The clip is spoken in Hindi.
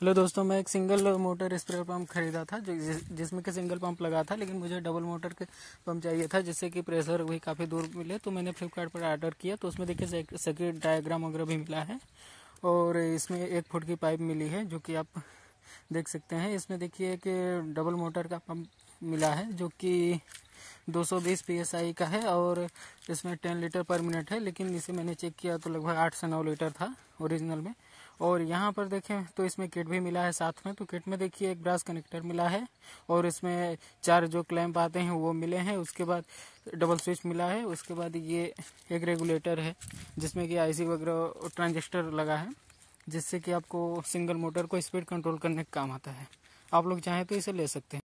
हेलो दोस्तों, मैं एक सिंगल मोटर स्प्रे पंप खरीदा था, जो जिसमें कि सिंगल पंप लगा था, लेकिन मुझे डबल मोटर के पंप चाहिए था, जिससे कि प्रेशर भी काफ़ी दूर मिले तो मैंने फ्लिपकार्ट पर ऑर्डर किया तो उसमें देखिए सर्किट डायग्राम वगैरह भी मिला है, और इसमें एक फुट की पाइप मिली है, जो कि आप देख सकते हैं, इसमें देखिए कि डबल मोटर का पंप मिला है, जो कि 220 psi का है और इसमें 10 लीटर पर मिनट है, लेकिन इसे मैंने चेक किया तो लगभग आठ से नौ लीटर था ओरिजिनल में। और यहाँ पर देखें तो इसमें किट भी मिला है साथ में तो किट में देखिए एक ब्रास कनेक्टर मिला है और इसमें चार जो क्लैंप आते हैं वो मिले हैं। उसके बाद डबल स्विच मिला है, उसके बाद ये एक रेगुलेटर है, जिसमें कि आईसी वगैरह ट्रांजिस्टर लगा है, जिससे कि आपको सिंगल मोटर को स्पीड कंट्रोल करने का काम आता है। आप लोग चाहें तो इसे ले सकते हैं।